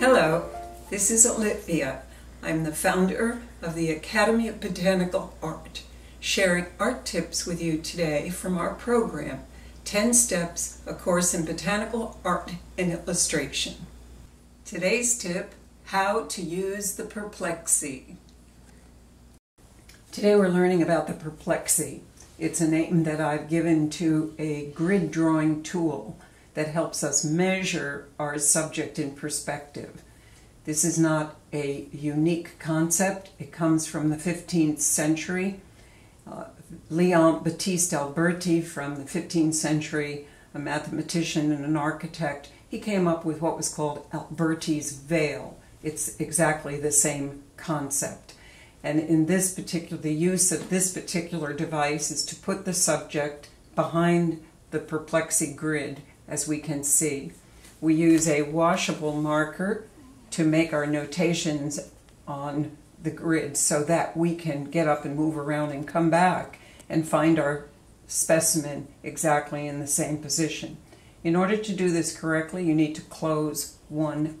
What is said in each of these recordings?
Hello, this is Olivia. I'm the founder of the Academy of Botanical Art, sharing art tips with you today from our program, 10 Steps, A Course in Botanical Art and Illustration. Today's tip, how to use the Perplexi. Today we're learning about the Perplexi. It's a name that I've given to a grid drawing tool that helps us measure our subject in perspective. This is not a unique concept. It comes from the 15th century. Uh, Leon Battista Alberti from the 15th century, a mathematician and an architect, he came up with what was called Alberti's veil. It's exactly the same concept. And in this particular, the use of this particular device is to put the subject behind the perplexi grid, as we can see. We use a washable marker to make our notations on the grid so that we can get up and move around and come back and find our specimen exactly in the same position. In order to do this correctly, you need to close one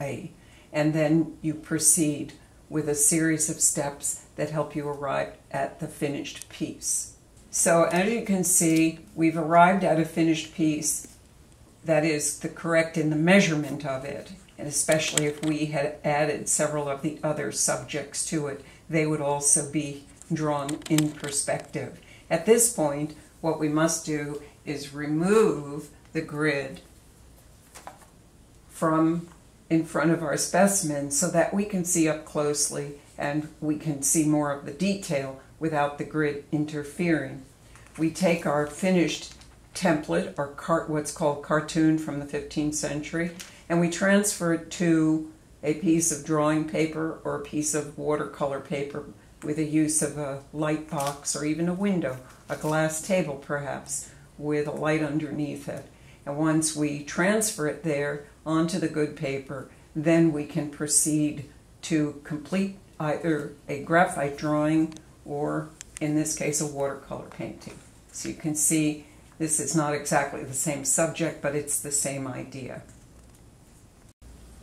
A, and then you proceed with a series of steps that help you arrive at the finished piece. So as you can see, we've arrived at a finished piece that is the correct in the measurement of it, and especially if we had added several of the other subjects to it, they would also be drawn in perspective. At this point, what we must do is remove the grid from in front of our specimen so that we can see up closely and we can see more of the detail without the grid interfering. We take our finished template or what's called cartoon from the 15th century and we transfer it to a piece of drawing paper or a piece of watercolor paper with the use of a light box or even a window, a glass table perhaps, with a light underneath it. And once we transfer it there onto the good paper, then we can proceed to complete either a graphite drawing or, in this case, a watercolor painting. So you can see this is not exactly the same subject, but it's the same idea.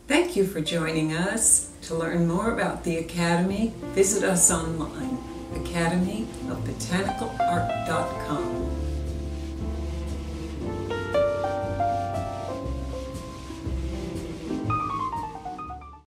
Thank you for joining us. To learn more about the Academy, visit us online, academyofbotanicalart.com.